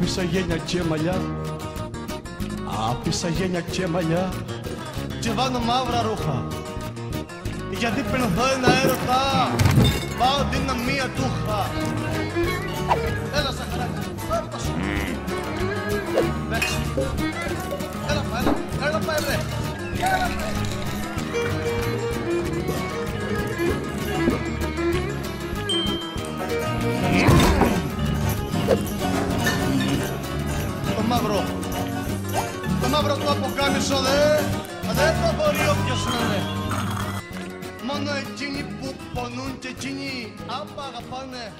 Άφησα γένια και μαλλιά. Άφησα γένια και μαλλιά. Και βάνω μαύρα ρούχα. Γιατί πενθώ ένα έρωτα. Πάω δυναμία τούχα. Έλα σαν χαράκια Πάρ' τα σου Παίξε Έλα πάει, έλα, έλα πάει βρε Έλα πάει μαύρο. Το μαύρο του αποκάμισο δε. Δεν το μπορεί όποιος να είναι. Μόνο εκείνοι που πονούν και εκείνοι Άπα αγαπάνε